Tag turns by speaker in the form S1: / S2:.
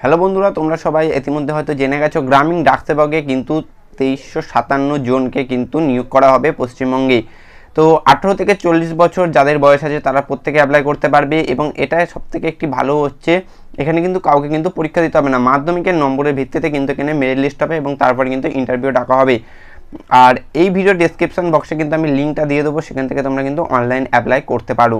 S1: Hello বন্ধুরা, তোমরা সবাই ইতিমধ্যে হয়তো জেনে গেছো, গ্রামীণ ডাকসেবকে কিন্তু তেইশশো সাতান্ন জনকে কিন্তু নিয়োগ করা হবে পশ্চিমবঙ্গে। তো আঠেরো থেকে চল্লিশ বছর যাদের বয়স আছে, তারা প্রত্যেকে অ্যাপ্লাই করতে পারবে এবং এটা সব থেকে একটি ভালো হচ্ছে, এখানে কিন্তু কাউকে কিন্তু পরীক্ষা দিতে হবে না। মাধ্যমিকের নম্বরের ভিত্তিতে কিন্তু এখানে মেরিট লিস্ট হবে এবং তারপরে কিন্তু ইন্টারভিউ ডাকা হবে। আর এই ভিডিও ডেসক্রিপশন বক্সে কিন্তু আমি লিঙ্কটা দিয়ে দেবো, সেখান থেকে তোমরা কিন্তু অনলাইন অ্যাপ্লাই করতে পারো।